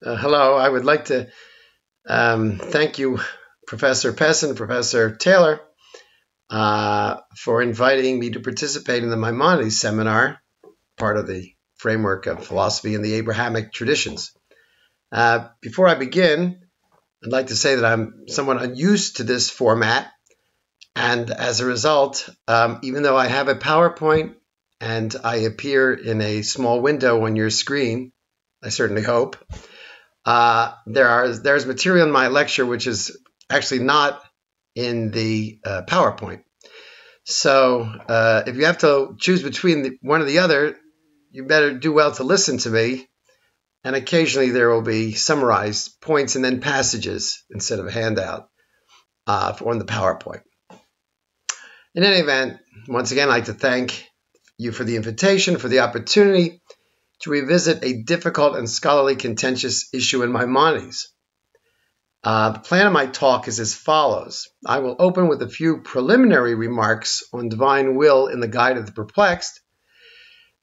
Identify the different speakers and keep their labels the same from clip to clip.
Speaker 1: Uh, hello, I would like to um, thank you, Professor Pessin, Professor Taylor, uh, for inviting me to participate in the Maimonides seminar, part of the framework of philosophy in the Abrahamic traditions. Uh, before I begin, I'd like to say that I'm somewhat unused to this format, and as a result, um, even though I have a PowerPoint and I appear in a small window on your screen, I certainly hope, uh, there are there's material in my lecture which is actually not in the uh, PowerPoint. So uh, if you have to choose between the, one or the other, you better do well to listen to me. And occasionally there will be summarized points and then passages instead of a handout uh, on the PowerPoint. In any event, once again, I'd like to thank you for the invitation, for the opportunity to revisit a difficult and scholarly contentious issue in Maimonides. Uh, the plan of my talk is as follows. I will open with a few preliminary remarks on divine will in the Guide of the Perplexed,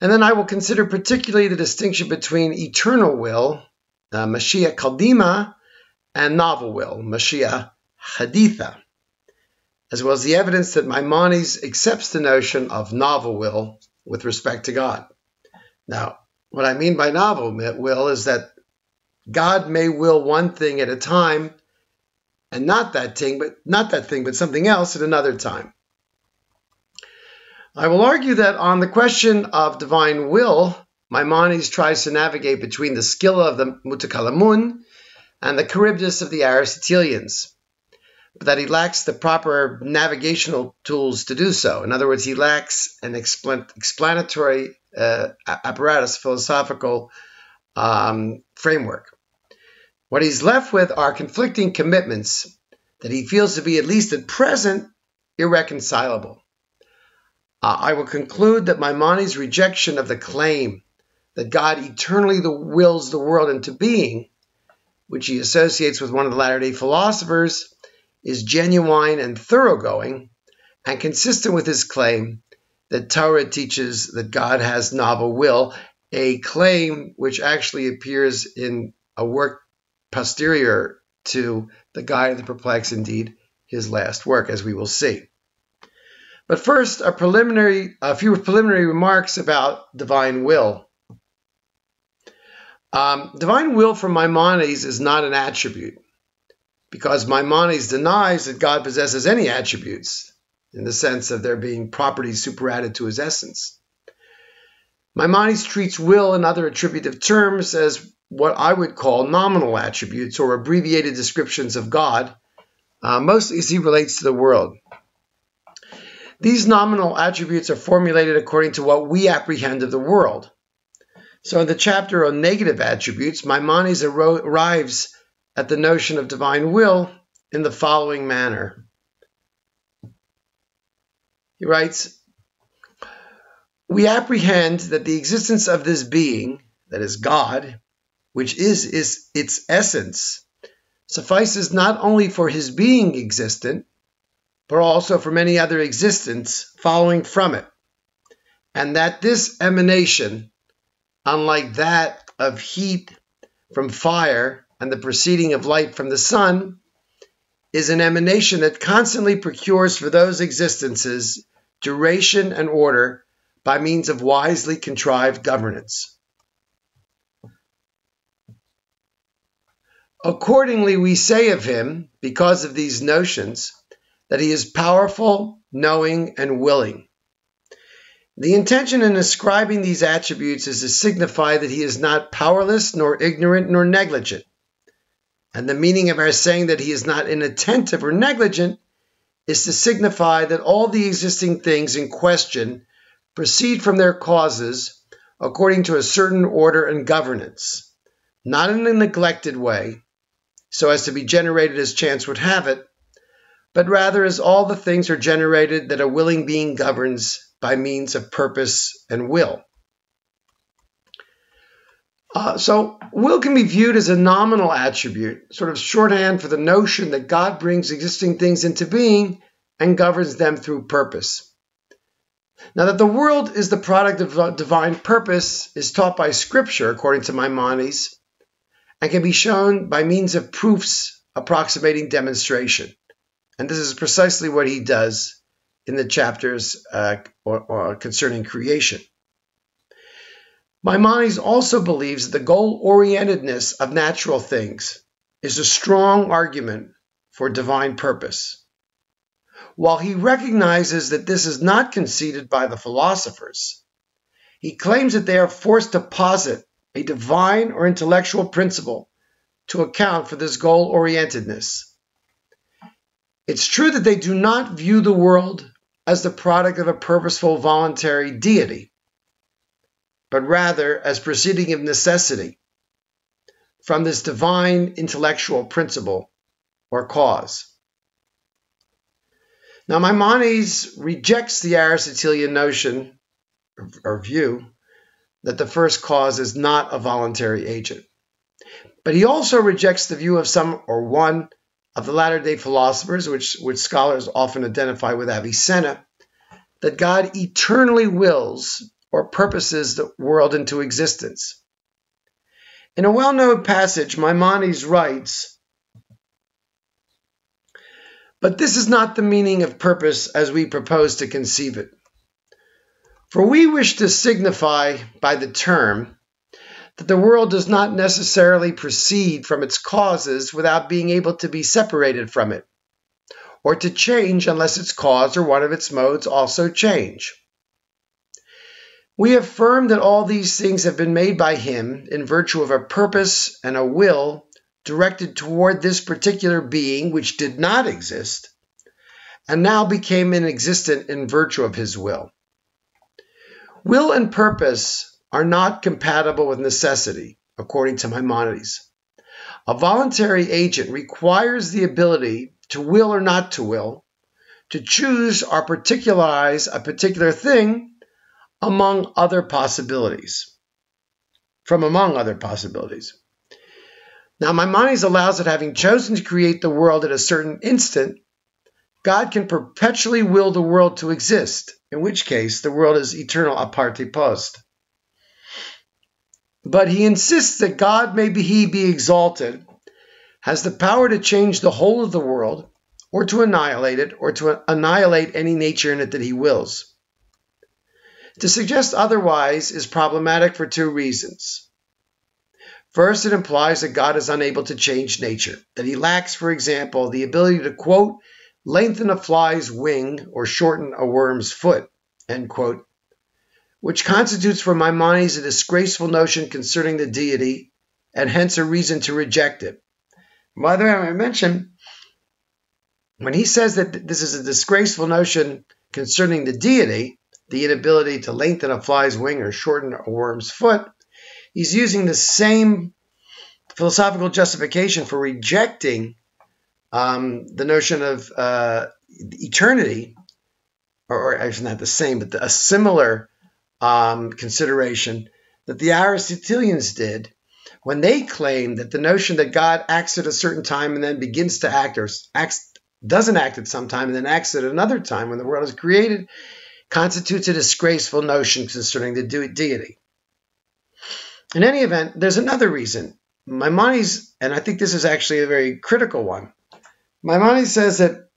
Speaker 1: and then I will consider particularly the distinction between eternal will, uh, Mashiach Kadima, and novel will, Mashiach Haditha, as well as the evidence that Maimonides accepts the notion of novel will with respect to God. Now, what I mean by novel will is that God may will one thing at a time and not that thing, but not that thing, but something else at another time. I will argue that on the question of divine will, Maimonides tries to navigate between the Scylla of the Mutakallimun and the Charybdis of the Aristotelians, but that he lacks the proper navigational tools to do so. In other words, he lacks an explanatory uh, apparatus, philosophical um, framework. What he's left with are conflicting commitments that he feels to be, at least at present, irreconcilable. Uh, I will conclude that Maimonides' rejection of the claim that God eternally wills the world into being, which he associates with one of the Latter day philosophers, is genuine and thoroughgoing and consistent with his claim that Torah teaches that God has novel will, a claim which actually appears in a work posterior to the Guide of the Perplexed, indeed, his last work, as we will see. But first, a preliminary, a few preliminary remarks about divine will. Um, divine will for Maimonides is not an attribute, because Maimonides denies that God possesses any attributes in the sense of there being properties superadded to his essence. Maimonides treats will and other attributive terms as what I would call nominal attributes or abbreviated descriptions of God, uh, mostly as he relates to the world. These nominal attributes are formulated according to what we apprehend of the world. So, in the chapter on negative attributes, Maimonides arrives at the notion of divine will in the following manner. He writes, We apprehend that the existence of this being, that is God, which is, is its essence, suffices not only for his being existent, but also for many other existence following from it, and that this emanation, unlike that of heat from fire and the proceeding of light from the sun, is an emanation that constantly procures for those existences duration and order by means of wisely contrived governance. Accordingly, we say of him, because of these notions, that he is powerful, knowing, and willing. The intention in ascribing these attributes is to signify that he is not powerless, nor ignorant, nor negligent. And the meaning of our saying that he is not inattentive or negligent is to signify that all the existing things in question proceed from their causes according to a certain order and governance, not in a neglected way, so as to be generated as chance would have it, but rather as all the things are generated that a willing being governs by means of purpose and will. Uh, so, will can be viewed as a nominal attribute, sort of shorthand for the notion that God brings existing things into being and governs them through purpose. Now, that the world is the product of divine purpose is taught by Scripture, according to Maimonides, and can be shown by means of proofs approximating demonstration. And this is precisely what he does in the chapters uh, or, or concerning creation. Maimonides also believes the goal orientedness of natural things is a strong argument for divine purpose. While he recognizes that this is not conceded by the philosophers, he claims that they are forced to posit a divine or intellectual principle to account for this goal orientedness. It's true that they do not view the world as the product of a purposeful voluntary deity, but rather as proceeding of necessity from this divine intellectual principle or cause. Now, Maimonides rejects the Aristotelian notion or view that the first cause is not a voluntary agent. But he also rejects the view of some or one of the latter day philosophers, which, which scholars often identify with Avicenna, that God eternally wills or purposes the world into existence. In a well known passage, Maimonides writes, But this is not the meaning of purpose as we propose to conceive it. For we wish to signify by the term that the world does not necessarily proceed from its causes without being able to be separated from it, or to change unless its cause or one of its modes also change. We affirm that all these things have been made by him in virtue of a purpose and a will directed toward this particular being which did not exist, and now became inexistent in virtue of his will. Will and purpose are not compatible with necessity, according to Maimonides. A voluntary agent requires the ability to will or not to will, to choose or particularize a particular thing among other possibilities. From among other possibilities. Now, Maimonides allows that having chosen to create the world at a certain instant, God can perpetually will the world to exist, in which case the world is eternal a parte post. But he insists that God may be he be exalted, has the power to change the whole of the world, or to annihilate it, or to annihilate any nature in it that he wills. To suggest otherwise is problematic for two reasons. First, it implies that God is unable to change nature, that he lacks, for example, the ability to, quote, lengthen a fly's wing or shorten a worm's foot, end quote, which constitutes for Maimonides a disgraceful notion concerning the deity, and hence a reason to reject it. By the way, I mentioned when he says that this is a disgraceful notion concerning the deity, the inability to lengthen a fly's wing or shorten a worm's foot, he's using the same philosophical justification for rejecting um, the notion of uh, eternity, or, or actually not the same, but the, a similar um, consideration that the Aristotelians did when they claimed that the notion that God acts at a certain time and then begins to act or acts, doesn't act at some time and then acts at another time when the world is created constitutes a disgraceful notion concerning the de- deity. In any event, there's another reason. Maimonides, and I think this is actually a very critical one. Maimonides says that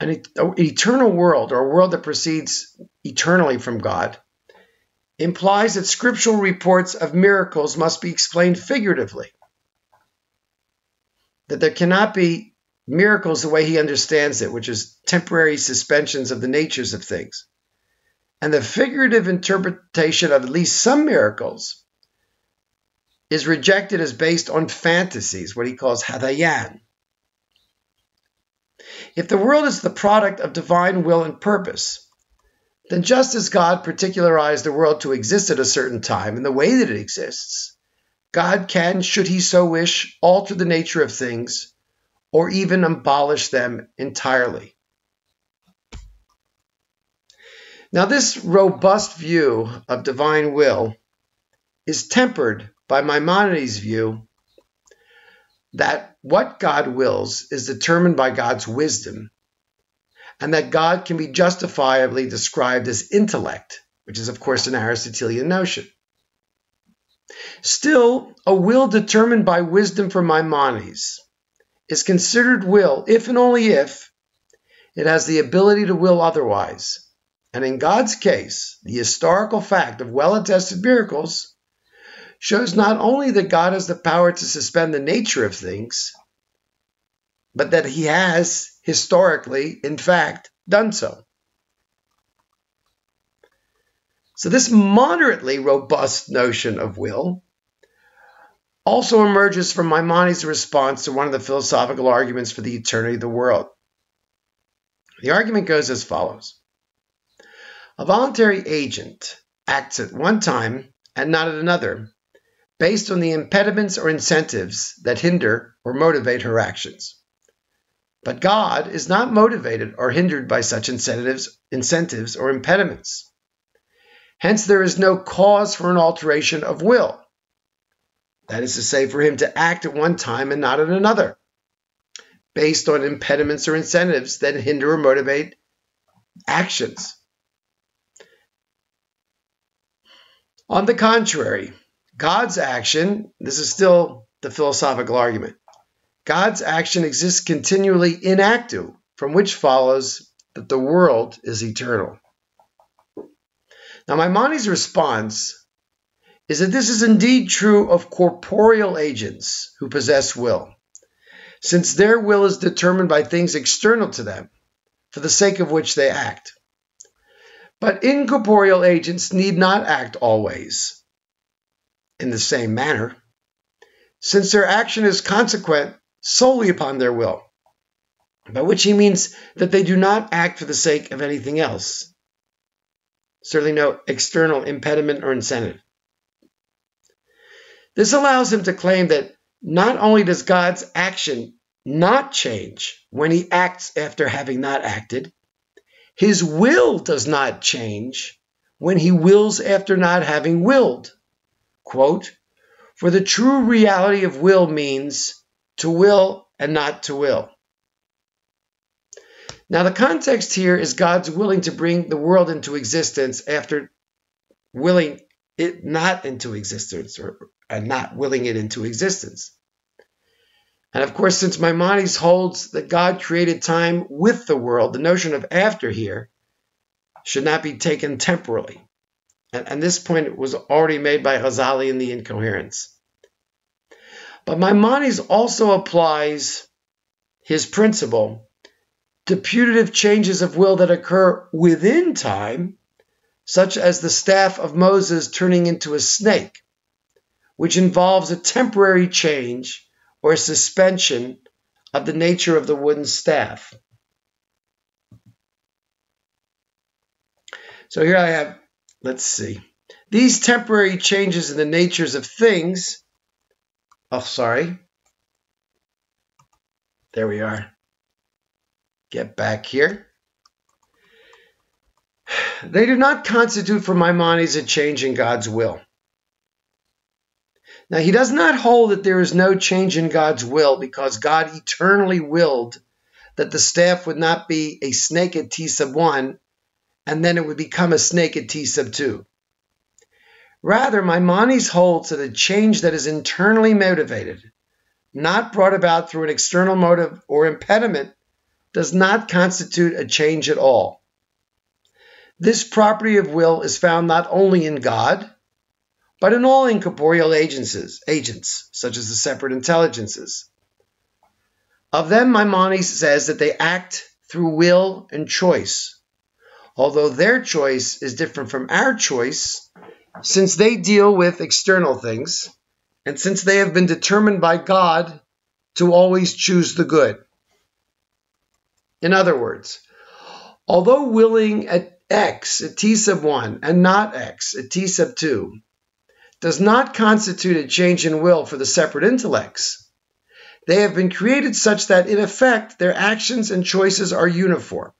Speaker 1: an eternal world or a world that proceeds eternally from God implies that scriptural reports of miracles must be explained figuratively. That there cannot be miracles the way he understands it, which is temporary suspensions of the natures of things. And the figurative interpretation of at least some miracles is rejected as based on fantasies, what he calls hadhayan. If the world is the product of divine will and purpose, then just as God particularized the world to exist at a certain time in the way that it exists, God can, should he so wish, alter the nature of things or even abolish them entirely. Now, this robust view of divine will is tempered by Maimonides' view that what God wills is determined by God's wisdom, and that God can be justifiably described as intellect, which is, of course, an Aristotelian notion. Still, a will determined by wisdom from Maimonides is considered will if and only if it has the ability to will otherwise. And in God's case, the historical fact of well attested miracles shows not only that God has the power to suspend the nature of things, but that he has historically, in fact, done so. So, this moderately robust notion of will also emerges from Maimonides' response to one of the philosophical arguments for the eternity of the world. The argument goes as follows A voluntary agent acts at one time and not at another, based on the impediments or incentives that hinder or motivate her actions. But God is not motivated or hindered by such incentives, incentives or impediments. Hence, there is no cause for an alteration of will. That is to say, for him to act at one time and not at another, based on impediments or incentives that hinder or motivate actions. On the contrary, God's action, this is still the philosophical argument, God's action exists continually inactive, from which follows that the world is eternal. Now, Maimonides' response is that this is indeed true of corporeal agents who possess will, since their will is determined by things external to them, for the sake of which they act. But incorporeal agents need not act always in the same manner, since their action is consequent solely upon their will, by which he means that they do not act for the sake of anything else. Certainly no external impediment or incentive. This allows him to claim that not only does God's action not change when he acts after having not acted, his will does not change when he wills after not having willed. Quote, For the true reality of will means to will and not to will. Now, the context here is God's willing to bring the world into existence after willing it not into existence or and not willing it into existence. And of course, since Maimonides holds that God created time with the world, the notion of after here should not be taken temporally. And, and this point was already made by Ghazali in The Incoherence. But Maimonides also applies his principle to putative changes of will that occur within time, such as the staff of Moses turning into a snake which involves a temporary change or suspension of the nature of the wooden staff. So here I have, let's see, these temporary changes in the natures of things. Oh, sorry. There we are. Get back here. They do not constitute for Maimonides a change in God's will. Now, he does not hold that there is no change in God's will because God eternally willed that the staff would not be a snake at T sub 1 and then it would become a snake at T sub 2. Rather, Maimonides holds that a change that is internally motivated, not brought about through an external motive or impediment, does not constitute a change at all. This property of will is found not only in God, but in all incorporeal agencies, agents, such as the separate intelligences. Of them, Maimonides says that they act through will and choice, although their choice is different from our choice, since they deal with external things, and since they have been determined by God to always choose the good. In other words, although willing at x at t sub 1 and not x at t sub 2 does not constitute a change in will for the separate intellects. They have been created such that, in effect, their actions and choices are uniform.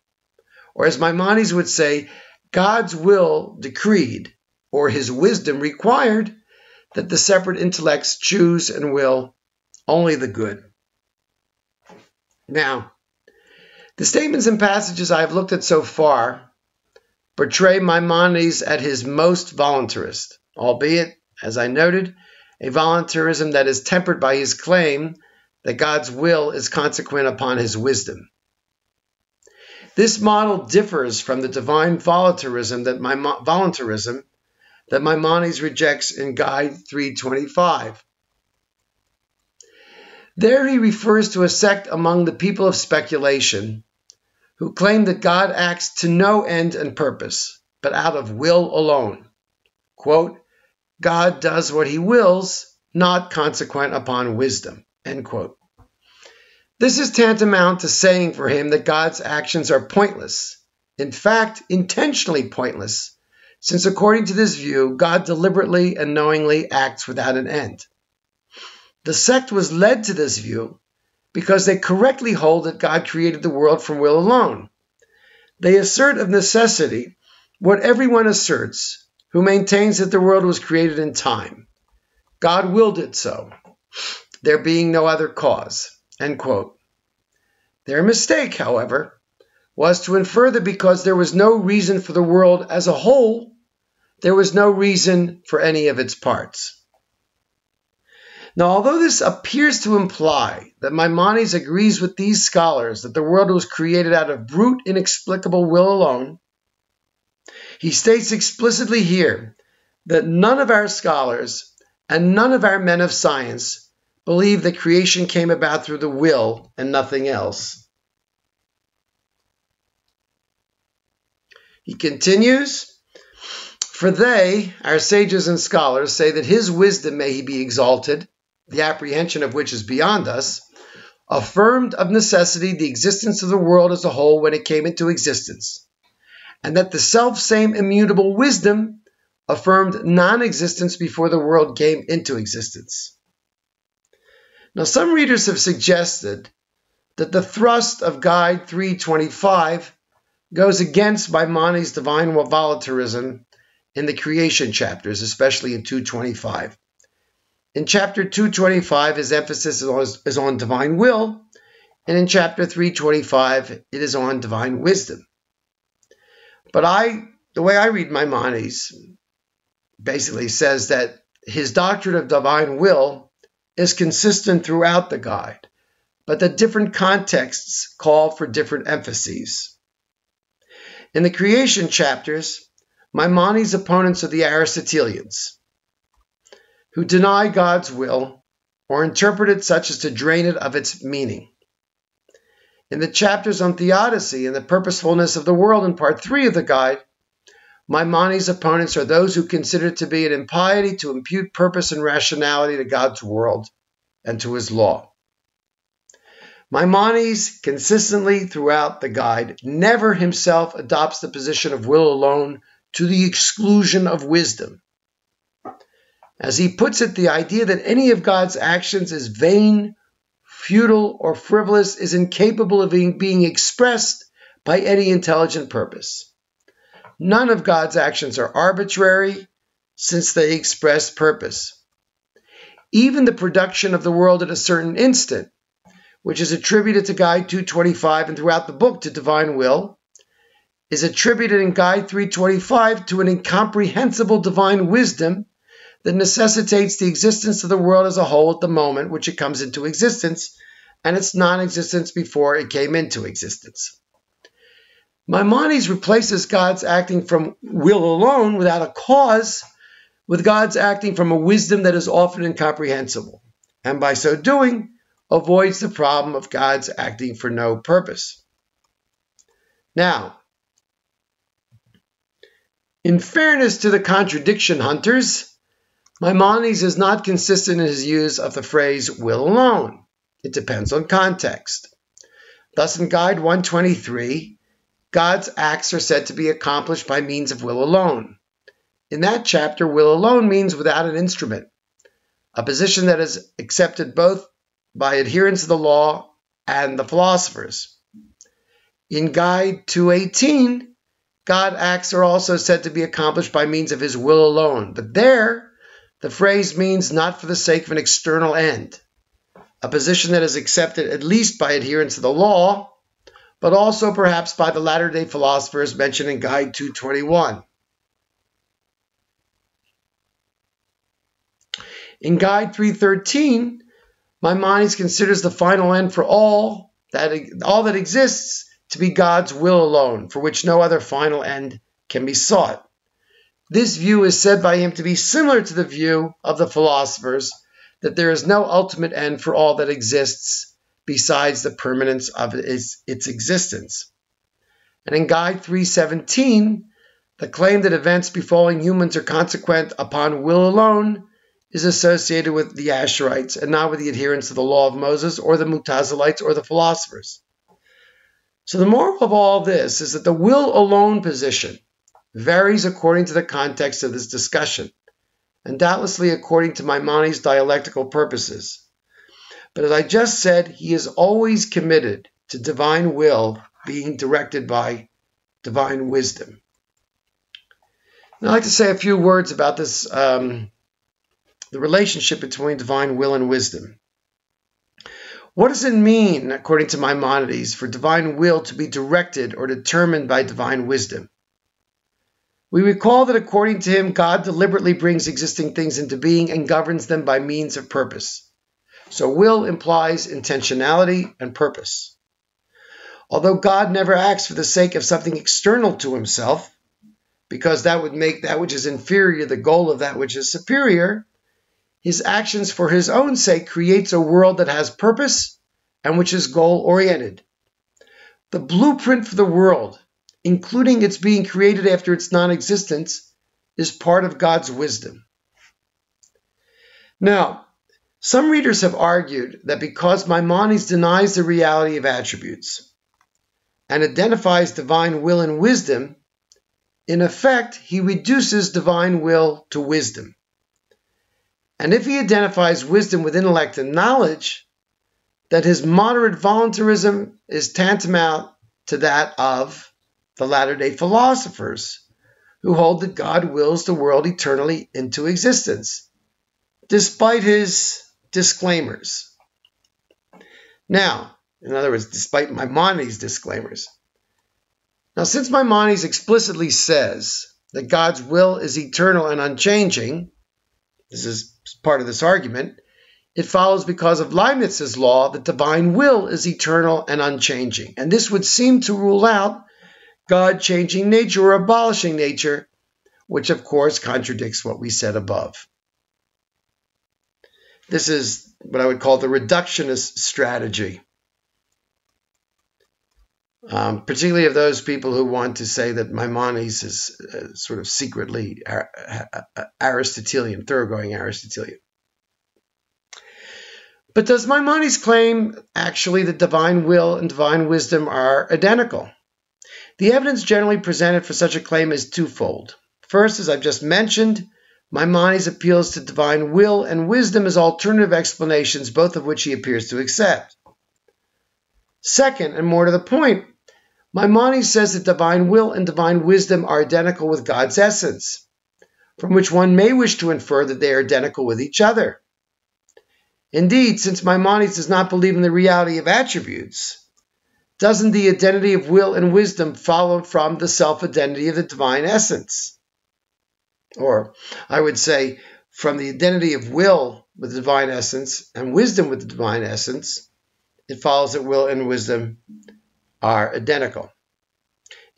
Speaker 1: Or, as Maimonides would say, God's will decreed, or his wisdom required, that the separate intellects choose and will only the good. Now, the statements and passages I have looked at so far portray Maimonides at his most voluntarist, albeit as I noted, a voluntarism that is tempered by his claim that God's will is consequent upon his wisdom. This model differs from the divine voluntarism that, voluntarism that Maimonides rejects in Guide 325. There he refers to a sect among the people of speculation who claim that God acts to no end and purpose, but out of will alone. Quote, God does what he wills, not consequent upon wisdom. End quote. This is tantamount to saying for him that God's actions are pointless, in fact, intentionally pointless, since according to this view, God deliberately and knowingly acts without an end. The sect was led to this view because they correctly hold that God created the world from will alone. They assert of necessity what everyone asserts who maintains that the world was created in time. God willed it so, there being no other cause. End quote. Their mistake, however, was to infer that because there was no reason for the world as a whole, there was no reason for any of its parts. Now, although this appears to imply that Maimonides agrees with these scholars that the world was created out of brute, inexplicable will alone, he states explicitly here that none of our scholars and none of our men of science believe that creation came about through the will and nothing else. He continues, For they, our sages and scholars, say that his wisdom may he be exalted, the apprehension of which is beyond us, affirmed of necessity the existence of the world as a whole when it came into existence, and that the self same immutable wisdom affirmed non existence before the world came into existence. Now, some readers have suggested that the thrust of Guide 325 goes against Maimonides' divine voluntarism in the creation chapters, especially in 225. In chapter 225, his emphasis is on divine will, and in chapter 325, it is on divine wisdom. But I, the way I read Maimonides, basically says that his doctrine of divine will is consistent throughout the guide, but the different contexts call for different emphases. In the creation chapters, Maimonides' opponents are the Aristotelians who deny God's will or interpret it such as to drain it of its meaning. In the chapters on theodicy and the purposefulness of the world in part three of the guide, Maimonides' opponents are those who consider it to be an impiety to impute purpose and rationality to God's world and to his law. Maimonides, consistently throughout the guide, never himself adopts the position of will alone to the exclusion of wisdom. As he puts it, the idea that any of God's actions is vain, futile, or frivolous is incapable of being, being expressed by any intelligent purpose. None of God's actions are arbitrary since they express purpose. Even the production of the world at a certain instant, which is attributed to Guide 225 and throughout the book to divine will, is attributed in Guide 325 to an incomprehensible divine wisdom that necessitates the existence of the world as a whole at the moment which it comes into existence and its non existence before it came into existence. Maimonides replaces God's acting from will alone without a cause with God's acting from a wisdom that is often incomprehensible, and by so doing, avoids the problem of God's acting for no purpose. Now, in fairness to the contradiction hunters, Maimonides is not consistent in his use of the phrase will alone. It depends on context. Thus, in Guide 123, God's acts are said to be accomplished by means of will alone. In that chapter, will alone means without an instrument, a position that is accepted both by adherents of the law and the philosophers. In Guide 218, God acts are also said to be accomplished by means of his will alone, but there the phrase means not for the sake of an external end, a position that is accepted at least by adherents of the law, but also perhaps by the latter day philosophers mentioned in Guide 221. In Guide 313, Maimonides considers the final end for all that all that exists to be God's will alone, for which no other final end can be sought. This view is said by him to be similar to the view of the philosophers that there is no ultimate end for all that exists besides the permanence of its, its existence. And in Guide 317, the claim that events befalling humans are consequent upon will alone is associated with the Ash'arites and not with the adherents of the law of Moses or the Mutazilites or the philosophers. So the moral of all this is that the will alone position varies according to the context of this discussion, and doubtlessly according to Maimonides' dialectical purposes. But as I just said, he is always committed to divine will being directed by divine wisdom. I'd like to say a few words about this um, the relationship between divine will and wisdom. What does it mean, according to Maimonides, for divine will to be directed or determined by divine wisdom? We recall that according to him, God deliberately brings existing things into being and governs them by means of purpose. So, will implies intentionality and purpose. Although God never acts for the sake of something external to himself, because that would make that which is inferior the goal of that which is superior, his actions for his own sake creates a world that has purpose and which is goal oriented. The blueprint for the world, including its being created after its non existence, is part of God's wisdom. Now, some readers have argued that because Maimonides denies the reality of attributes and identifies divine will and wisdom, in effect, he reduces divine will to wisdom. And if he identifies wisdom with intellect and knowledge, that his moderate voluntarism is tantamount to that of the latter day philosophers, who hold that God wills the world eternally into existence, despite his disclaimers. Now, in other words, despite Maimonides' disclaimers. Now, since Maimonides explicitly says that God's will is eternal and unchanging, this is part of this argument, it follows because of Leibniz's law that divine will is eternal and unchanging. And this would seem to rule out God changing nature or abolishing nature, which of course contradicts what we said above. This is what I would call the reductionist strategy, um, particularly of those people who want to say that Maimonides is uh, sort of secretly Aristotelian, thoroughgoing Aristotelian. But does Maimonides claim actually that divine will and divine wisdom are identical? The evidence generally presented for such a claim is twofold. First, as I've just mentioned, Maimonides appeals to divine will and wisdom as alternative explanations, both of which he appears to accept. Second, and more to the point, Maimonides says that divine will and divine wisdom are identical with God's essence, from which one may wish to infer that they are identical with each other. Indeed, since Maimonides does not believe in the reality of attributes, doesn't the identity of will and wisdom follow from the self identity of the divine essence? Or, I would say, from the identity of will with the divine essence and wisdom with the divine essence, it follows that will and wisdom are identical.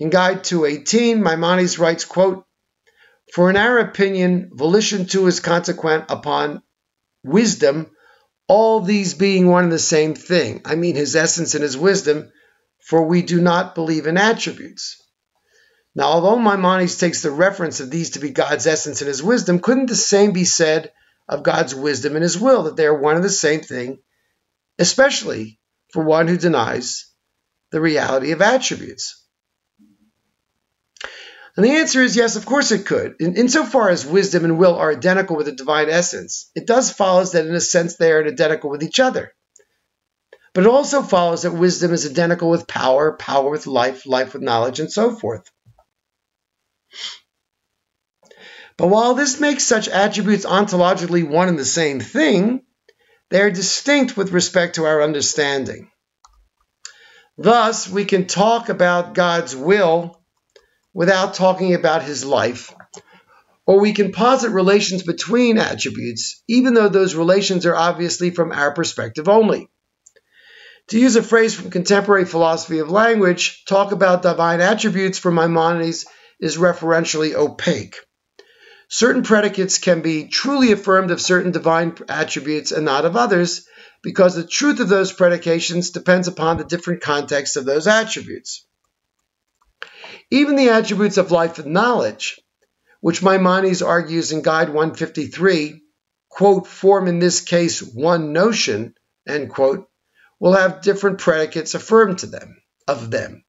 Speaker 1: In Guide 218, Maimonides writes, quote, For in our opinion, volition too is consequent upon wisdom all these being one and the same thing. I mean, his essence and his wisdom, for we do not believe in attributes. Now, although Maimonides takes the reference of these to be God's essence and his wisdom, couldn't the same be said of God's wisdom and his will, that they are one and the same thing, especially for one who denies the reality of attributes? And the answer is yes, of course it could. In, insofar as wisdom and will are identical with the divine essence, it does follow that in a sense they are identical with each other. But it also follows that wisdom is identical with power, power with life, life with knowledge, and so forth. But while this makes such attributes ontologically one and the same thing, they are distinct with respect to our understanding. Thus, we can talk about God's will without talking about his life, Or we can posit relations between attributes, even though those relations are obviously from our perspective only. To use a phrase from contemporary philosophy of language, talk about divine attributes for Maimonides is referentially opaque. Certain predicates can be truly affirmed of certain divine attributes and not of others, because the truth of those predications depends upon the different contexts of those attributes. Even the attributes of life and knowledge, which Maimonides argues in Guide 153, quote, form in this case one notion, end quote, will have different predicates affirmed to them, of them.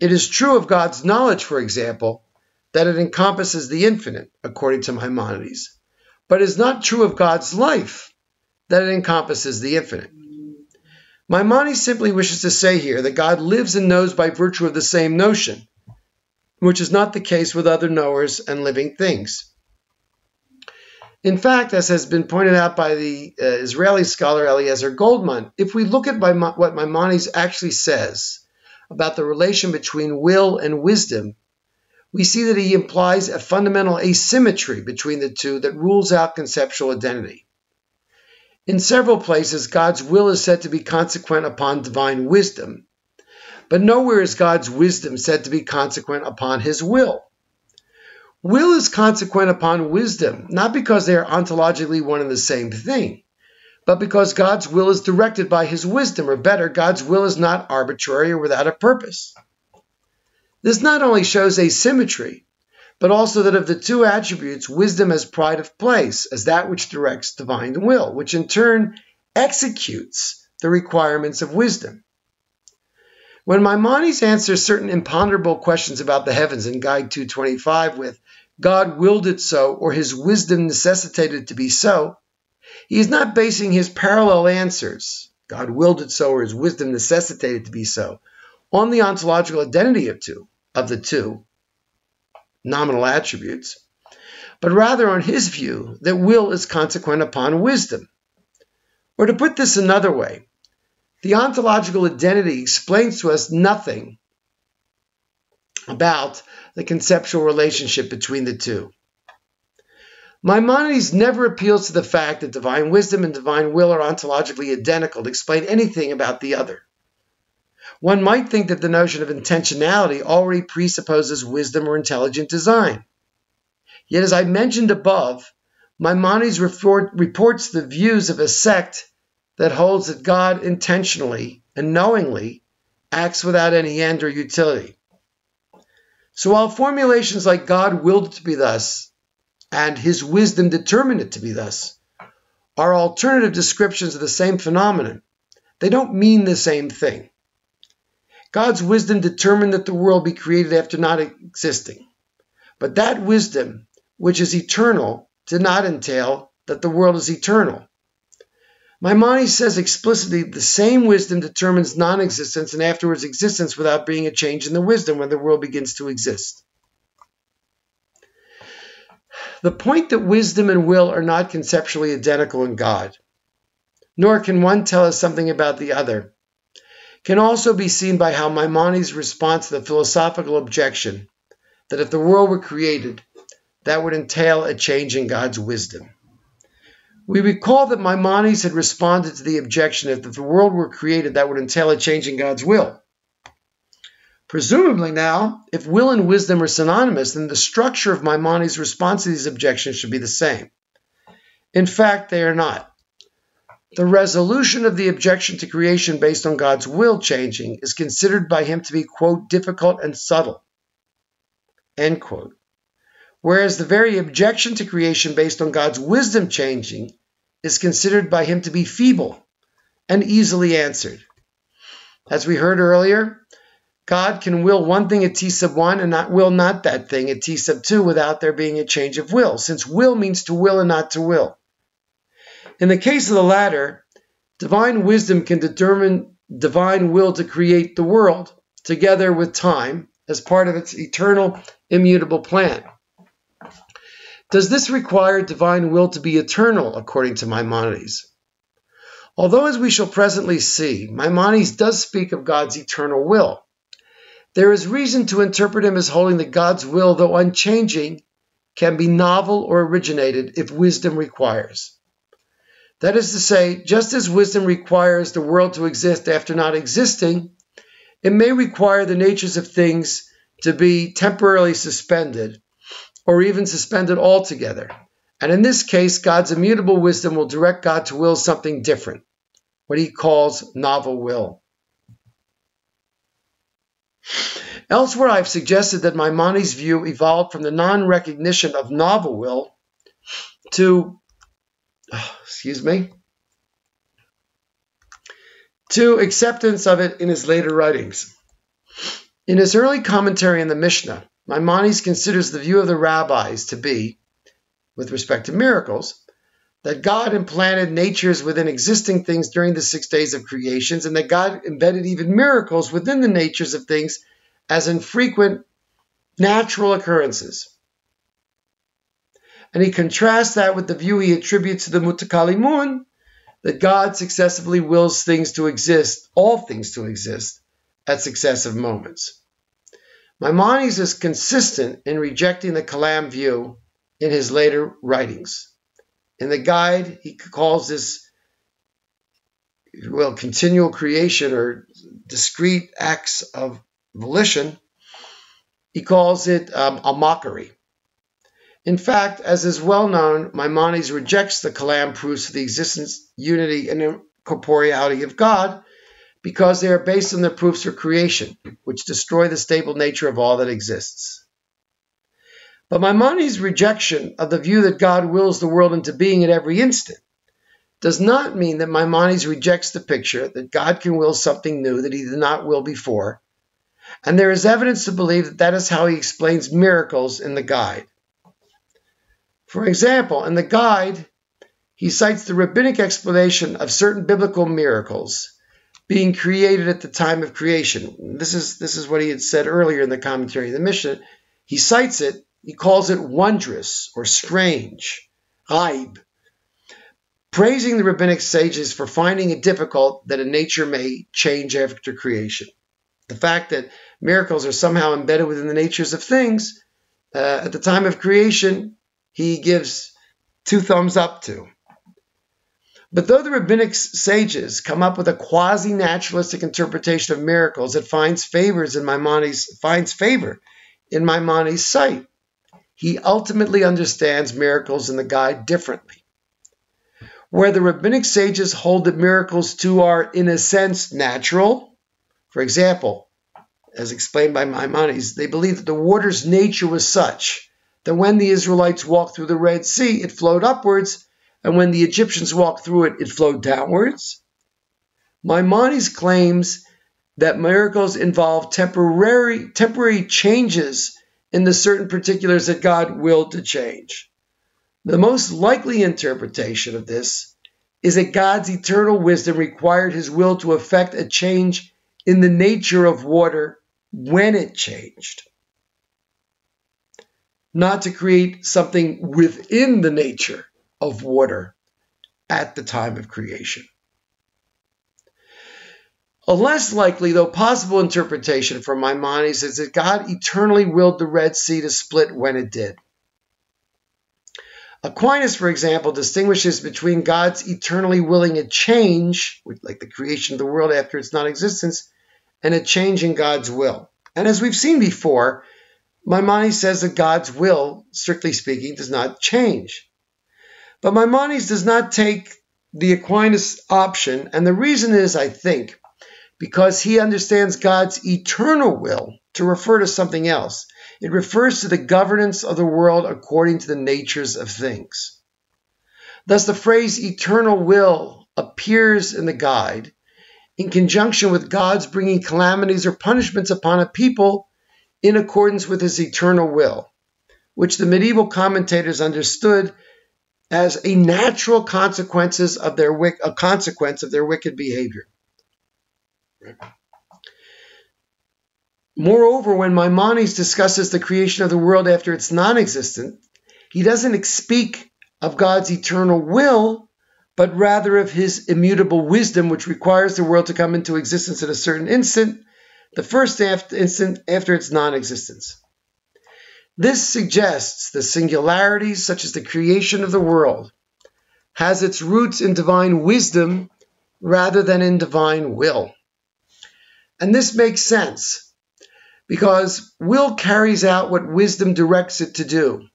Speaker 1: It is true of God's knowledge, for example, that it encompasses the infinite, according to Maimonides, but is not true of God's life, that it encompasses the infinite. Maimonides simply wishes to say here that God lives and knows by virtue of the same notion, which is not the case with other knowers and living things. In fact, as has been pointed out by the uh, Israeli scholar Eliezer Goldman, if we look at what Maimonides actually says about the relation between will and wisdom, we see that he implies a fundamental asymmetry between the two that rules out conceptual identity. In several places, God's will is said to be consequent upon divine wisdom, but nowhere is God's wisdom said to be consequent upon his will. Will is consequent upon wisdom, not because they are ontologically one and the same thing, but because God's will is directed by his wisdom, or better, God's will is not arbitrary or without a purpose. This not only shows asymmetry, but also that of the two attributes, wisdom has pride of place as that which directs divine will, which in turn executes the requirements of wisdom. When Maimonides answers certain imponderable questions about the heavens in Guide 225 with, God willed it so, or his wisdom necessitated it to be so, he is not basing his parallel answers, God willed it so, or his wisdom necessitated it to be so, on the ontological identity of two, of the two nominal attributes, but rather on his view that will is consequent upon wisdom. Or to put this another way, the ontological identity explains to us nothing about the conceptual relationship between the two. Maimonides never appeals to the fact that divine wisdom and divine will are ontologically identical to explain anything about the other. One might think that the notion of intentionality already presupposes wisdom or intelligent design. Yet, as I mentioned above, Maimonides report, reports the views of a sect that holds that God intentionally and knowingly acts without any end or utility. So while formulations like God willed it to be thus and his wisdom determined it to be thus are alternative descriptions of the same phenomenon, they don't mean the same thing. God's wisdom determined that the world be created after not existing. But that wisdom, which is eternal, did not entail that the world is eternal. Maimonides says explicitly the same wisdom determines non existence and afterwards existence without being a change in the wisdom when the world begins to exist. The point that wisdom and will are not conceptually identical in God, nor can one tell us something about the other, can also be seen by how Maimonides responds to the philosophical objection that if the world were created, that would entail a change in God's wisdom. We recall that Maimonides had responded to the objection that if the world were created, that would entail a change in God's will. Presumably now, if will and wisdom are synonymous, then the structure of Maimonides' response to these objections should be the same. In fact, they are not. The resolution of the objection to creation based on God's will changing is considered by him to be, quote, difficult and subtle, end quote. Whereas the very objection to creation based on God's wisdom changing is considered by him to be feeble and easily answered. As we heard earlier, God can will one thing at t sub 1 and not will not that thing at t sub 2 without there being a change of will, since will means to will and not to will. In the case of the latter, divine wisdom can determine divine will to create the world together with time as part of its eternal, immutable plan. Does this require divine will to be eternal, according to Maimonides? Although, as we shall presently see, Maimonides does speak of God's eternal will, there is reason to interpret him as holding that God's will, though unchanging, can be novel or originated if wisdom requires. That is to say, just as wisdom requires the world to exist after not existing, it may require the natures of things to be temporarily suspended or even suspended altogether. And in this case, God's immutable wisdom will direct God to will something different, what he calls novel will. Elsewhere, I've suggested that Maimonides' view evolved from the non recognition of novel will to, oh, excuse me, to acceptance of it in his later writings. In his early commentary on the Mishnah, Maimonides considers the view of the rabbis to be, with respect to miracles, that God implanted natures within existing things during the six days of creations, and that God embedded even miracles within the natures of things as infrequent natural occurrences. And he contrasts that with the view he attributes to the Mutakallimun, that God successively wills things to exist, all things to exist, at successive moments. Maimonides is consistent in rejecting the Kalam view in his later writings. In the guide, he calls this, well, continual creation or discrete acts of volition, he calls it um, a mockery. In fact, as is well known, Maimonides rejects the Kalam proofs of the existence, unity, and incorporeality of God because they are based on the proofs of creation, which destroy the stable nature of all that exists. But Maimonides' rejection of the view that God wills the world into being at every instant does not mean that Maimonides rejects the picture that God can will something new that he did not will before, and there is evidence to believe that that is how he explains miracles in the guide. For example, in the guide, he cites the rabbinic explanation of certain biblical miracles being created at the time of creation. This is, this is what he had said earlier in the commentary of the Mishnah. He cites it, he calls it wondrous or strange, aib, praising the rabbinic sages for finding it difficult that a nature may change after creation. The fact that miracles are somehow embedded within the natures of things, uh, at the time of creation, he gives two thumbs up to. But though the rabbinic sages come up with a quasi-naturalistic interpretation of miracles that finds favors in Maimonides finds favor in Maimonides' sight, he ultimately understands miracles in the guide differently. Where the rabbinic sages hold that miracles too are, in a sense, natural, for example, as explained by Maimonides, they believe that the water's nature was such that when the Israelites walked through the Red Sea, it flowed upwards, and when the Egyptians walked through it, it flowed downwards. Maimonides claims that miracles involve temporary, temporary changes in the certain particulars that God willed to change. The most likely interpretation of this is that God's eternal wisdom required his will to effect a change in the nature of water when it changed. Not to create something within the nature of water at the time of creation. A less likely, though possible, interpretation from Maimonides is that God eternally willed the Red Sea to split when it did. Aquinas, for example, distinguishes between God's eternally willing a change, like the creation of the world after its non existence, and a change in God's will. And as we've seen before, Maimonides says that God's will, strictly speaking, does not change. But Maimonides does not take the Aquinas option, and the reason is, I think, because he understands God's eternal will to refer to something else. It refers to the governance of the world according to the natures of things. Thus, the phrase eternal will appears in the guide in conjunction with God's bringing calamities or punishments upon a people in accordance with his eternal will, which the medieval commentators understood as a natural consequences of their a consequence of their wicked behavior. Moreover, when Maimonides discusses the creation of the world after it's non-existent, he doesn't speak of God's eternal will, but rather of his immutable wisdom, which requires the world to come into existence at a certain instant, the first instant after its non existence. This suggests the singularities, such as the creation of the world, has its roots in divine wisdom rather than in divine will. And this makes sense because will carries out what wisdom directs it to do.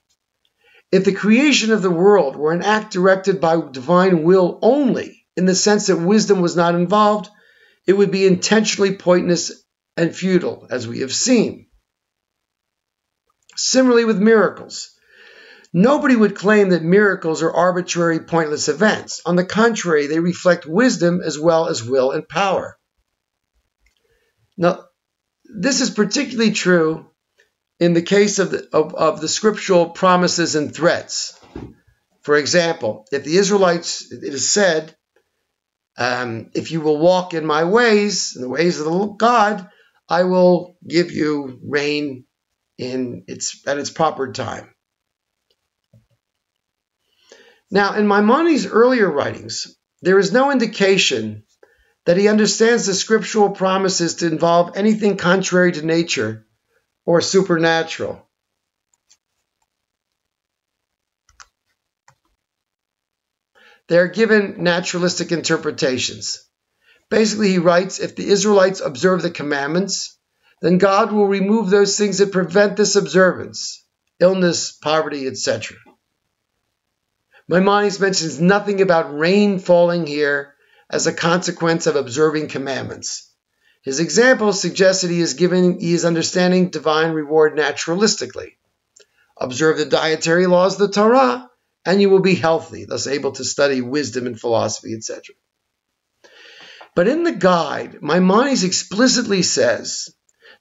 Speaker 1: If the creation of the world were an act directed by divine will only, in the sense that wisdom was not involved, it would be intentionally pointless and futile, as we have seen. Similarly with miracles. Nobody would claim that miracles are arbitrary, pointless events. On the contrary, they reflect wisdom as well as will and power. Now, this is particularly true in the case of the, of, of the scriptural promises and threats. For example, if the Israelites, it is said, um, if you will walk in my ways, in the ways of the God, I will give you rain in its at its proper time. Now, in Maimonides' earlier writings, there is no indication that he understands the scriptural promises to involve anything contrary to nature or supernatural. They are given naturalistic interpretations. Basically, he writes if the Israelites observe the commandments, then God will remove those things that prevent this observance illness, poverty, etc. Maimonides mentions nothing about rain falling here as a consequence of observing commandments. His example suggests that he is giving he is understanding divine reward naturalistically. Observe the dietary laws of the Torah, and you will be healthy, thus able to study wisdom and philosophy, etc. But in the guide, Maimonides explicitly says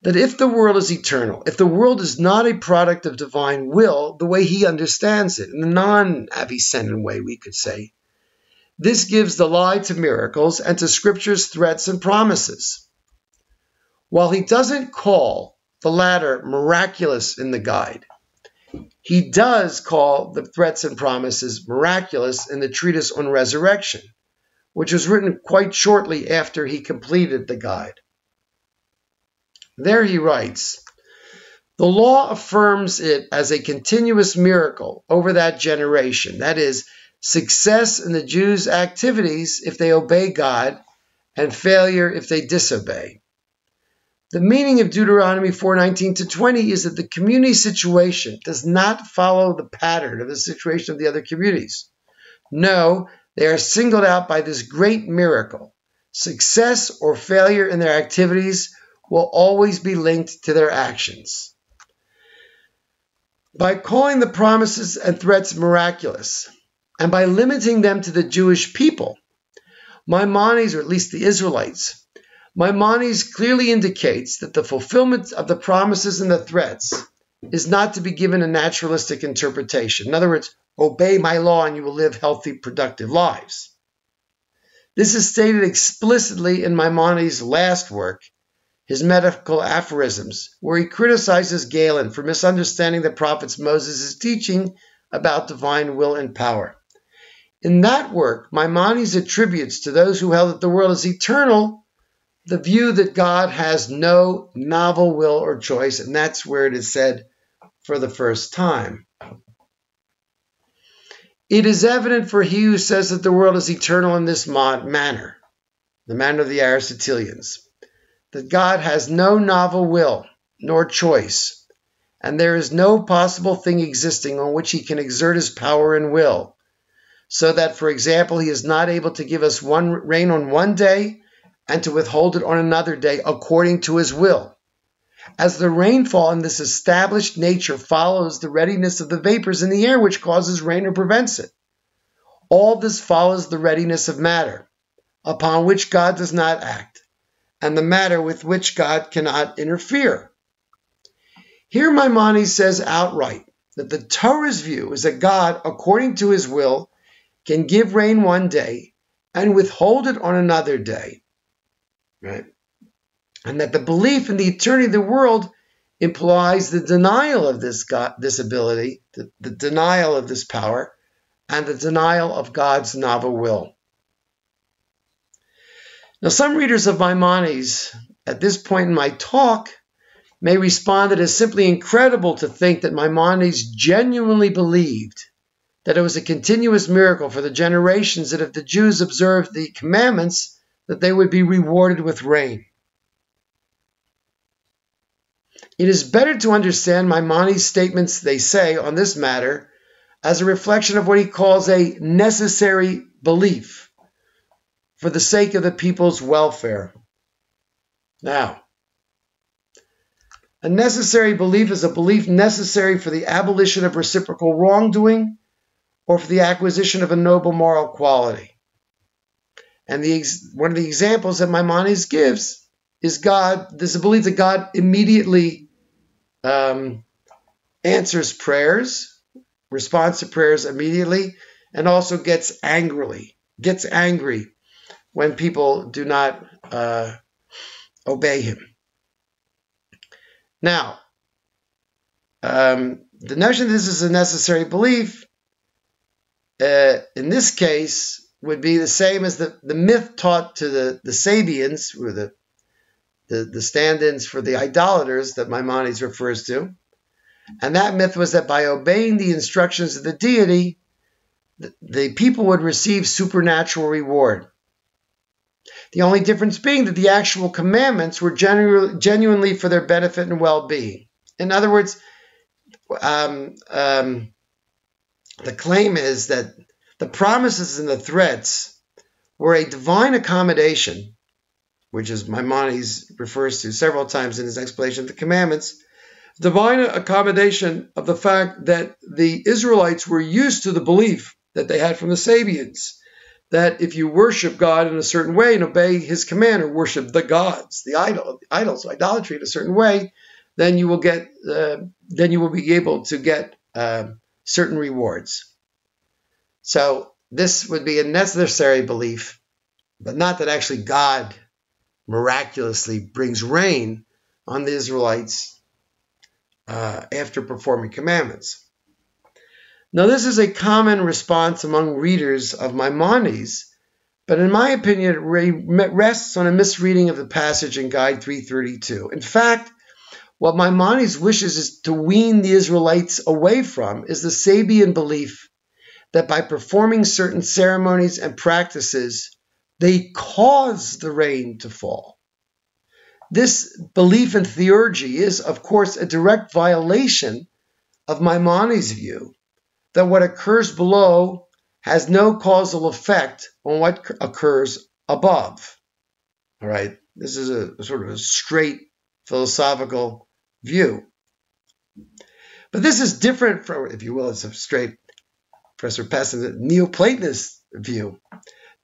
Speaker 1: that if the world is eternal, if the world is not a product of divine will, the way he understands it, in the non Avicennan way, we could say, this gives the lie to miracles and to Scripture's threats and promises. While he doesn't call the latter miraculous in the guide, he does call the threats and promises miraculous in the treatise on resurrection, which was written quite shortly after he completed the guide. There he writes, the law affirms it as a continuous miracle over that generation. That is, success in the Jews' activities if they obey God, and failure if they disobey. The meaning of Deuteronomy 4:19 to 20 is that the community situation does not follow the pattern of the situation of the other communities. No, they are singled out by this great miracle. Success or failure in their activities will always be linked to their actions. By calling the promises and threats miraculous, and by limiting them to the Jewish people, Maimonides, or at least the Israelites, Maimonides clearly indicates that the fulfillment of the promises and the threats is not to be given a naturalistic interpretation. In other words, obey my law and you will live healthy, productive lives. This is stated explicitly in Maimonides' last work, his medical aphorisms, where he criticizes Galen for misunderstanding the prophets Moses' teaching about divine will and power. In that work, Maimonides attributes to those who held that the world is eternal the view that God has no novel will or choice, and that's where it is said for the first time. It is evident for he who says that the world is eternal in this manner, the manner of the Aristotelians, that God has no novel will nor choice, and there is no possible thing existing on which he can exert his power and will, so that, for example, he is not able to give us one rain on one day and to withhold it on another day according to his will. As the rainfall in this established nature follows the readiness of the vapors in the air, which causes rain or prevents it. All this follows the readiness of matter, upon which God does not act and the matter with which God cannot interfere. Here Maimonides says outright that the Torah's view is that God, according to his will, can give rain one day and withhold it on another day. Right? And that the belief in the eternity of the world implies the denial of this God, this ability, the, the denial of this power, and the denial of God's novel will. Now, some readers of Maimonides at this point in my talk may respond that it is simply incredible to think that Maimonides genuinely believed that it was a continuous miracle for the generations that if the Jews observed the commandments, that they would be rewarded with rain. It is better to understand Maimonides' statements, they say, on this matter as a reflection of what he calls a necessary belief for the sake of the people's welfare. Now, a necessary belief is a belief necessary for the abolition of reciprocal wrongdoing or for the acquisition of a noble moral quality. And the, one of the examples that Maimonides gives is God, there's a belief that God immediately um, answers prayers, responds to prayers immediately, and also gets angrily, gets angry when people do not uh, obey him. Now, um, the notion that this is a necessary belief, uh, in this case, would be the same as the, the myth taught to the, the Sabians, who the, the, the stand ins for the idolaters that Maimonides refers to. And that myth was that by obeying the instructions of the deity, the, the people would receive supernatural reward. The only difference being that the actual commandments were genu- genuinely for their benefit and well being. In other words, um, um, the claim is that the promises and the threats were a divine accommodation, which is Maimonides refers to several times in his explanation of the commandments, divine accommodation of the fact that the Israelites were used to the belief that they had from the Sabians that if you worship God in a certain way and obey his command or worship the gods, the idol, idols, idolatry in a certain way, then you will get, uh, then you will be able to get uh, certain rewards. So this would be a necessary belief, but not that actually God miraculously brings rain on the Israelites uh, after performing commandments. Now, this is a common response among readers of Maimonides, but in my opinion, it rests on a misreading of the passage in Guide 332. In fact, what Maimonides wishes is to wean the Israelites away from is the Sabian belief that by performing certain ceremonies and practices, they cause the rain to fall. This belief in theurgy is, of course, a direct violation of Maimonides' view that what occurs below has no causal effect on what occurs above. All right, this is a, sort of a straight philosophical view. But this is different from, if you will, it's a straight Professor Pessin's Neoplatonist view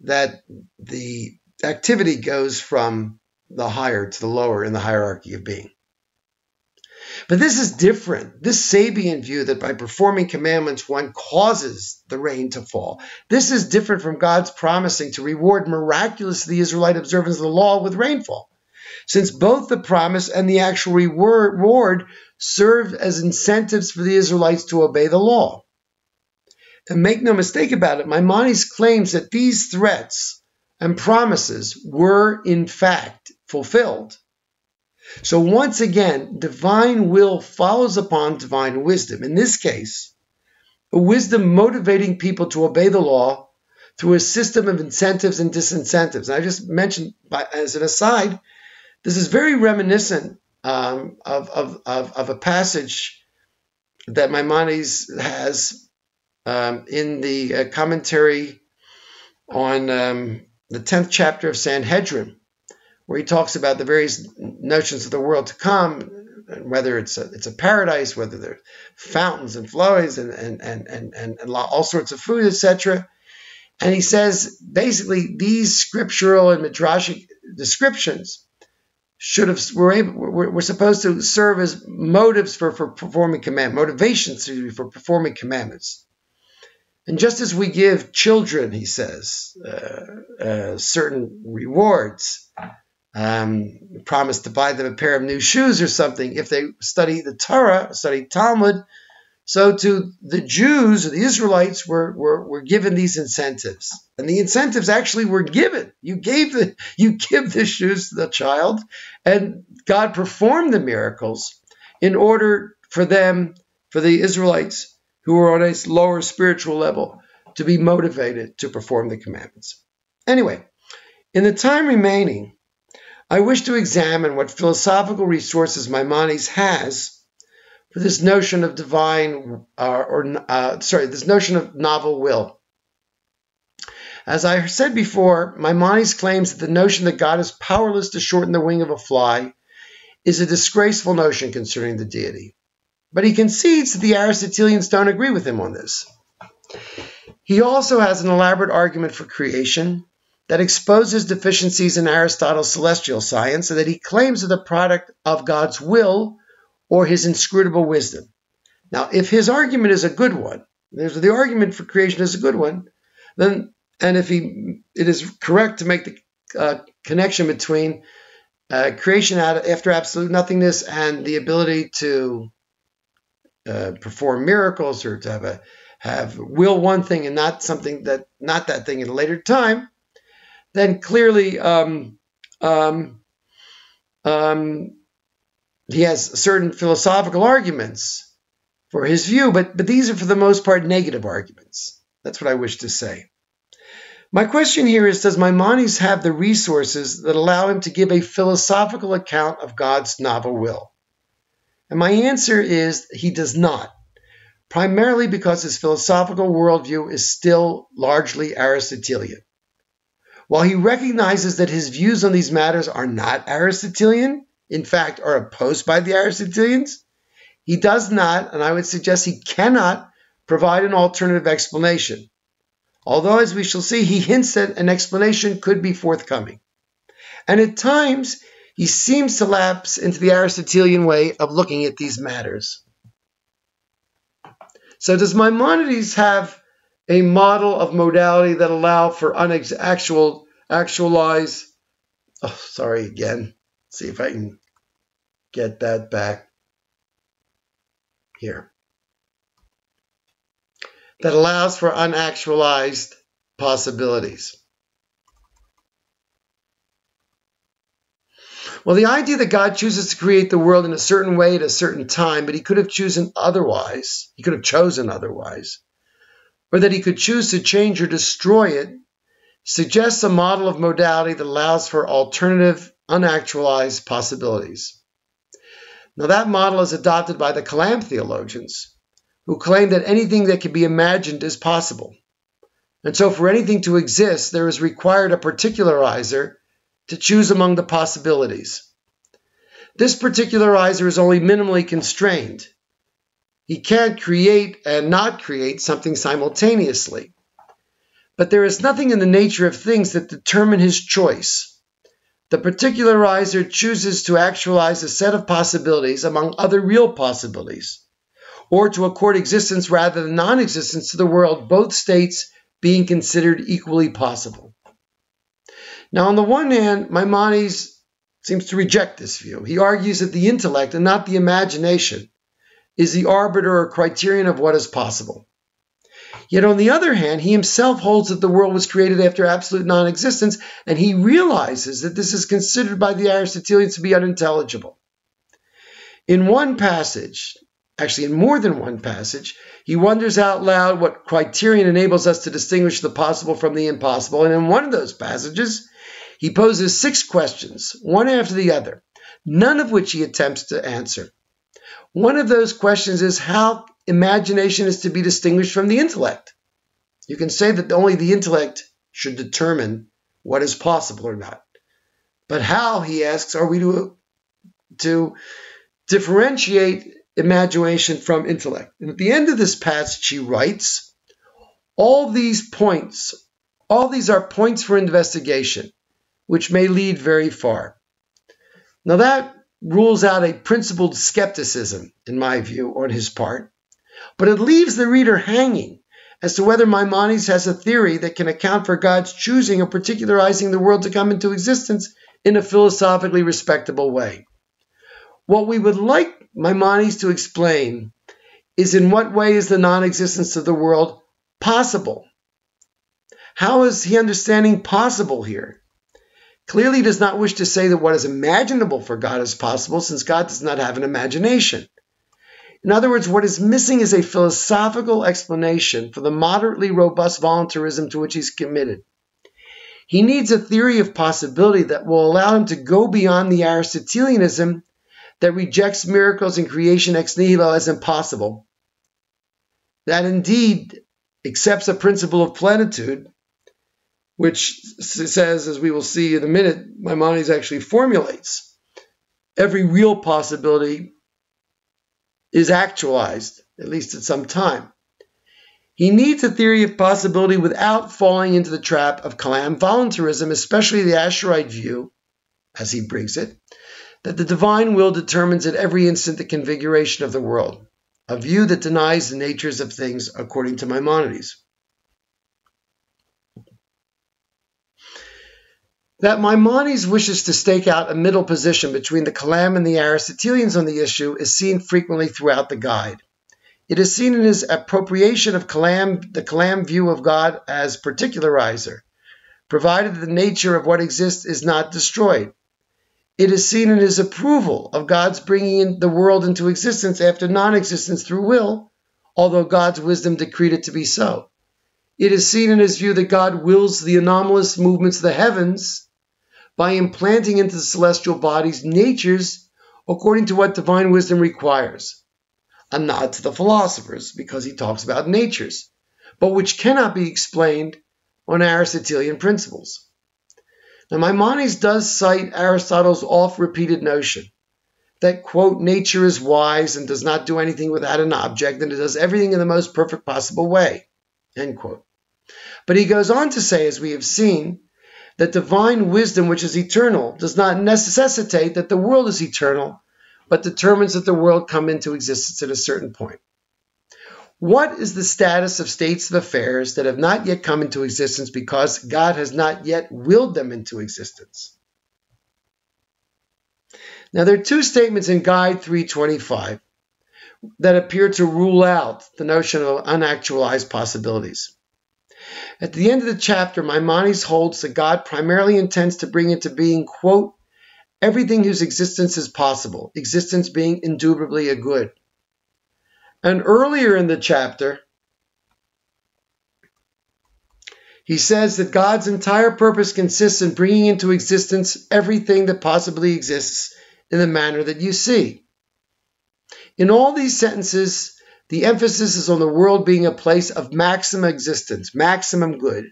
Speaker 1: that the activity goes from the higher to the lower in the hierarchy of being. But this is different. This Sabian view that by performing commandments one causes the rain to fall. This is different from God's promising to reward miraculously the Israelite observance of the law with rainfall. Since both the promise and the actual reward served as incentives for the Israelites to obey the law. And make no mistake about it, Maimonides claims that these threats and promises were in fact fulfilled. So once again, divine will follows upon divine wisdom. In this case, a wisdom motivating people to obey the law through a system of incentives and disincentives. And I just mentioned by, as an aside, this is very reminiscent um, of, of, of, of, a passage that Maimonides has um, in the uh, commentary on um, the 10th chapter of Sanhedrin, where he talks about the various notions of the world to come, whether it's a, it's a paradise, whether there are fountains and and, and, and, and, and, and all sorts of food, etc. And he says basically these scriptural and midrashic descriptions should have were able were, were supposed to serve as motives for, for performing command motivations for performing commandments. And just as we give children, he says, uh, uh, certain rewards, um, promise to buy them a pair of new shoes or something if they study the Torah, study Talmud. So to the Jews or the Israelites were, were, were given these incentives. And the incentives actually were given. You gave the you give the shoes to the child, and God performed the miracles in order for them, for the Israelites who were on a lower spiritual level, to be motivated to perform the commandments. Anyway, in the time remaining, I wish to examine what philosophical resources Maimonides has for this notion of divine, uh, or uh, sorry, this notion of novel will. As I said before, Maimonides claims that the notion that God is powerless to shorten the wing of a fly is a disgraceful notion concerning the deity. But he concedes that the Aristotelians don't agree with him on this. He also has an elaborate argument for creation that exposes deficiencies in Aristotle's celestial science and that he claims are the product of God's will or his inscrutable wisdom. Now, if his argument is a good one, the argument for creation is a good one, then and if he it is correct to make the uh, connection between uh, creation after absolute nothingness and the ability to uh, perform miracles or to have a have will one thing and not something that not that thing at a later time, then clearly um, um, um, he has certain philosophical arguments for his view, but but these are for the most part negative arguments. That's what I wish to say. My question here is Does Maimonides have the resources that allow him to give a philosophical account of God's novel will? And my answer is he does not, primarily because his philosophical worldview is still largely Aristotelian. While he recognizes that his views on these matters are not Aristotelian, in fact, are opposed by the Aristotelians, he does not, and I would suggest he cannot, provide an alternative explanation although, as we shall see, he hints that an explanation could be forthcoming. And at times, he seems to lapse into the Aristotelian way of looking at these matters. So, does Maimonides have a model of modality that allow for unactual actualize? Oh, sorry again. Let's see if I can get that back here that allows for unactualized possibilities. Well, the idea that God chooses to create the world in a certain way at a certain time, but he could have chosen otherwise, he could have chosen otherwise, or that he could choose to change or destroy it, suggests a model of modality that allows for alternative, unactualized possibilities. Now, that model is adopted by the Kalam theologians, who claim that anything that can be imagined is possible. And so, for anything to exist, there is required a particularizer to choose among the possibilities. This particularizer is only minimally constrained. He can't create and not create something simultaneously. But there is nothing in the nature of things that determine his choice. The particularizer chooses to actualize a set of possibilities among other real possibilities or to accord existence rather than non existence to the world, both states being considered equally possible. Now, on the one hand, Maimonides seems to reject this view. He argues that the intellect and not the imagination is the arbiter or criterion of what is possible. Yet, on the other hand, he himself holds that the world was created after absolute non existence, and he realizes that this is considered by the Aristotelians to be unintelligible. In one passage, actually in more than one passage, he wonders out loud what criterion enables us to distinguish the possible from the impossible. And in one of those passages, he poses six questions, one after the other, none of which he attempts to answer. One of those questions is how imagination is to be distinguished from the intellect. You can say that only the intellect should determine what is possible or not. But how, he asks, are we to, to differentiate imagination from intellect. And at the end of this passage, she writes, all these points, all these are points for investigation, which may lead very far. Now that rules out a principled skepticism, in my view, on his part, but it leaves the reader hanging as to whether Maimonides has a theory that can account for God's choosing or particularizing the world to come into existence in a philosophically respectable way. What we would like Maimonides to explain is in what way is the non existence of the world possible? How is he understanding possible here? Clearly does not wish to say that what is imaginable for God is possible, since God does not have an imagination. In other words, what is missing is a philosophical explanation for the moderately robust voluntarism to which he's committed. He needs a theory of possibility that will allow him to go beyond the Aristotelianism that rejects miracles and creation ex nihilo as impossible, that indeed accepts a principle of plenitude, which says, as we will see in a minute, Maimonides actually formulates every real possibility is actualized, at least at some time. He needs a theory of possibility without falling into the trap of kalam voluntarism, especially the Ash'arite view, as he brings it, that the divine will determines at every instant the configuration of the world, a view that denies the natures of things according to Maimonides. That Maimonides wishes to stake out a middle position between the Kalam and the Aristotelians on the issue is seen frequently throughout the guide. It is seen in his appropriation of Kalam, the Kalam view of God as particularizer, provided the nature of what exists is not destroyed. It is seen in his approval of God's bringing the world into existence after non existence through will, although God's wisdom decreed it to be so. It is seen in his view that God wills the anomalous movements of the heavens by implanting into the celestial bodies natures according to what divine wisdom requires. A nod to the philosophers because he talks about natures, but which cannot be explained on Aristotelian principles. Now, Maimonides does cite Aristotle's oft repeated notion that, quote, nature is wise and does not do anything without an object, and it does everything in the most perfect possible way, end quote. But he goes on to say, as we have seen, that divine wisdom, which is eternal, does not necessitate that the world is eternal, but determines that the world come into existence at a certain point. What is the status of states of affairs that have not yet come into existence because God has not yet willed them into existence? Now, there are two statements in Guide 325 that appear to rule out the notion of unactualized possibilities. At the end of the chapter, Maimonides holds that God primarily intends to bring into being, quote, everything whose existence is possible, existence being indubitably a good. And earlier in the chapter, he says that God's entire purpose consists in bringing into existence everything that possibly exists in the manner that you see. In all these sentences, the emphasis is on the world being a place of maximum existence, maximum good,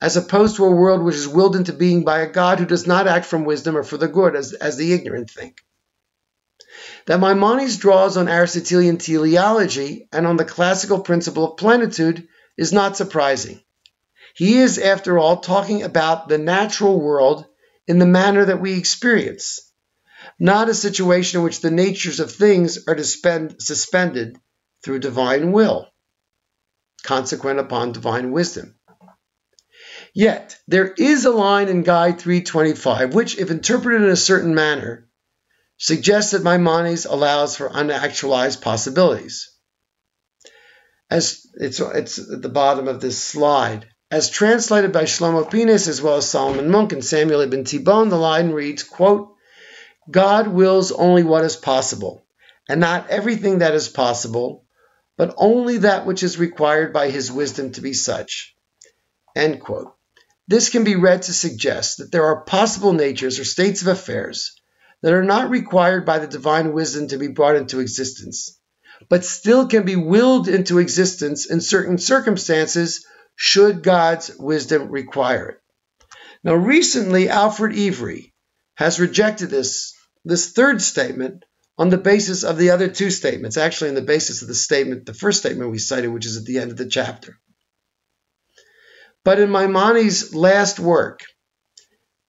Speaker 1: as opposed to a world which is willed into being by a God who does not act from wisdom or for the good, as, as the ignorant think. That Maimonides draws on Aristotelian teleology and on the classical principle of plenitude is not surprising. He is, after all, talking about the natural world in the manner that we experience, not a situation in which the natures of things are suspended through divine will, consequent upon divine wisdom. Yet, there is a line in Guide 325 which, if interpreted in a certain manner, suggests that Maimonides allows for unactualized possibilities. As it's, it's at the bottom of this slide. As translated by Shlomo Pines as well as Solomon Munk and Samuel ibn Tibbon, the line reads, quote, God wills only what is possible, and not everything that is possible, but only that which is required by his wisdom to be such. End quote. This can be read to suggest that there are possible natures or states of affairs that are not required by the divine wisdom to be brought into existence, but still can be willed into existence in certain circumstances should God's wisdom require it. Now, recently, Alfred Ivry has rejected this, this third statement on the basis of the other two statements, actually on the basis of the statement, the first statement we cited, which is at the end of the chapter. But in Maimonides' last work,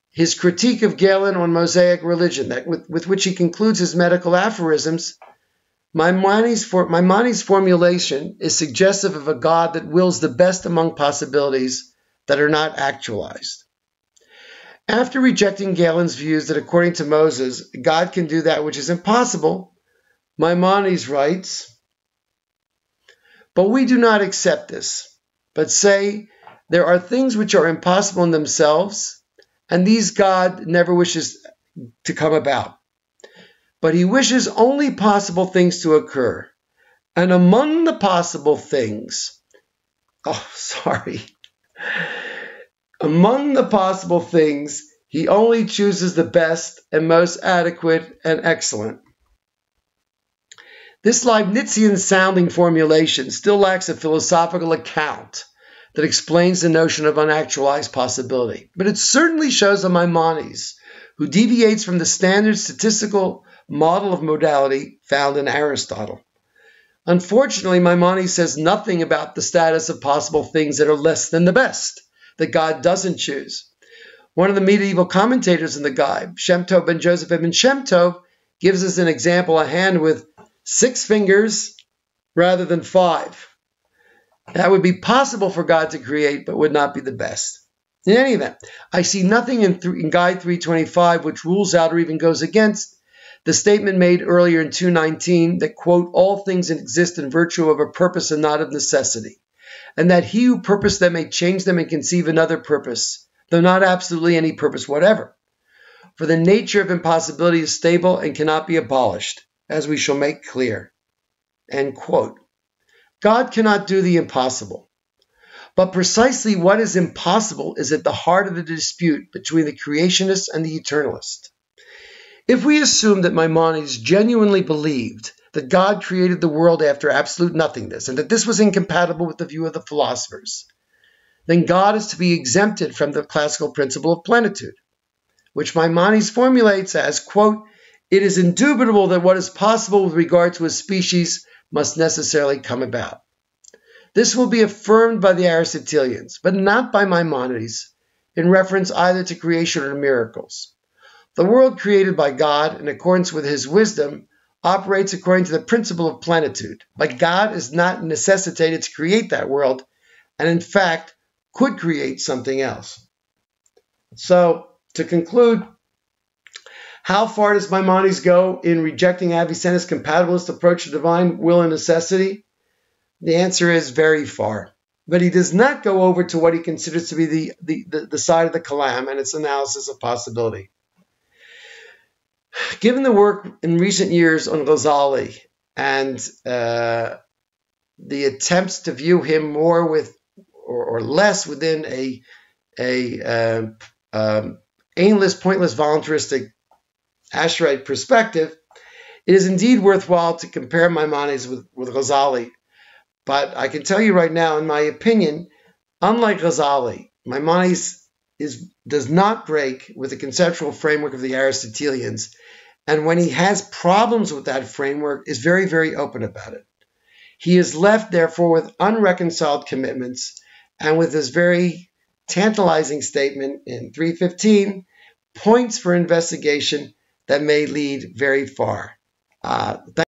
Speaker 1: his critique of Galen on Mosaic religion, that with, with which he concludes his medical aphorisms, Maimonides, for, Maimonides' formulation is suggestive of a God that wills the best among possibilities that are not actualized. After rejecting Galen's views that according to Moses, God can do that which is impossible, Maimonides writes, But we do not accept this, but say there are things which are impossible in themselves, and these God never wishes to come about. But he wishes only possible things to occur. And among the possible things, oh, sorry, among the possible things, he only chooses the best and most adequate and excellent. This Leibnizian sounding formulation still lacks a philosophical account that explains the notion of unactualized possibility, but it certainly shows a Maimonides who deviates from the standard statistical model of modality found in Aristotle. Unfortunately, Maimonides says nothing about the status of possible things that are less than the best, that God doesn't choose. One of the medieval commentators in the guide, Shem Tov ben Joseph ibn Shem Tov, gives us an example a hand with six fingers rather than five. That would be possible for God to create, but would not be the best. In any event, I see nothing in, th- in Guide 325 which rules out or even goes against the statement made earlier in 219 that, quote, all things exist in virtue of a purpose and not of necessity, and that he who purposed them may change them and conceive another purpose, though not absolutely any purpose whatever. For the nature of impossibility is stable and cannot be abolished as we shall make clear. End quote. God cannot do the impossible. But precisely what is impossible is at the heart of the dispute between the creationist and the eternalist. If we assume that Maimonides genuinely believed that God created the world after absolute nothingness and that this was incompatible with the view of the philosophers, then God is to be exempted from the classical principle of plenitude, which Maimonides formulates as, quote, it is indubitable that what is possible with regard to a species must necessarily come about. This will be affirmed by the Aristotelians, but not by Maimonides, in reference either to creation or miracles. The world created by God, in accordance with his wisdom, operates according to the principle of plenitude, but God is not necessitated to create that world, and in fact, could create something else. So, to conclude, how far does Maimonides go in rejecting Avicenna's compatibilist approach to divine will and necessity? The answer is very far. But he does not go over to what he considers to be the, the, the, the side of the Kalam and its analysis of possibility. Given the work in recent years on Ghazali and uh, the attempts to view him more with or, or less within a, a uh, um, aimless, pointless, voluntaristic Ash'arite perspective, it is indeed worthwhile to compare Maimonides with, with Ghazali. But I can tell you right now, in my opinion, unlike Ghazali, Maimonides is, does not break with the conceptual framework of the Aristotelians, and when he has problems with that framework, is very, very open about it. He is left, therefore, with unreconciled commitments and with this very tantalizing statement in 315 points for investigation that may lead very far. Uh,